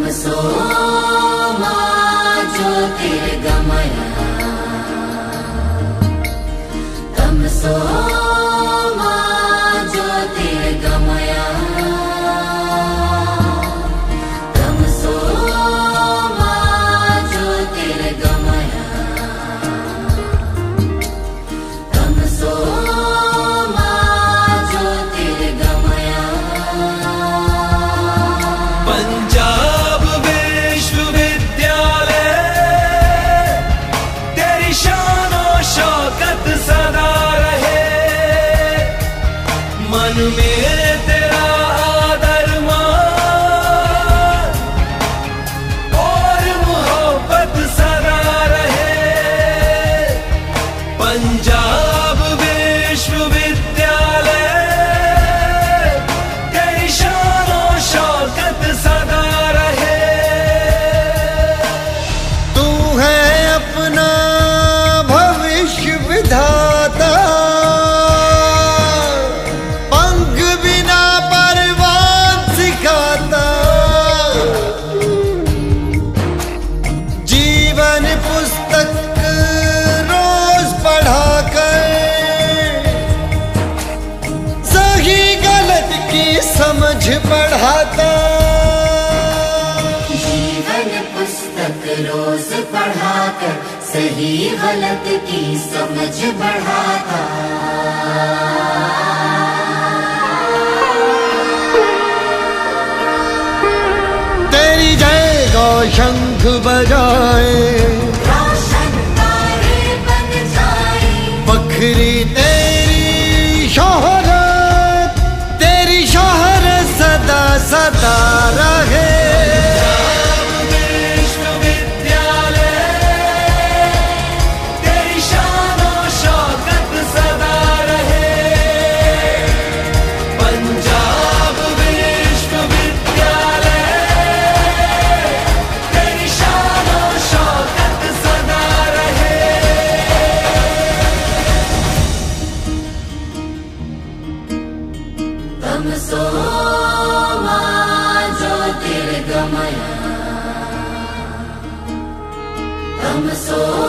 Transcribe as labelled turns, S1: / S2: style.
S1: तमसो मा ज्योतिर्गमय। तमसो मा
S2: शौकत सदा रहे। मन में
S3: पढ़ाता।
S1: जीवन पुस्तक रोज पढ़ाकर सही गलत की समझ बढ़ाता।
S3: तेरी जय गौ शंख बजाए
S1: बन जाए।
S3: बखरी सदा
S1: तमसो मा ज्योतिर्गमय तमसो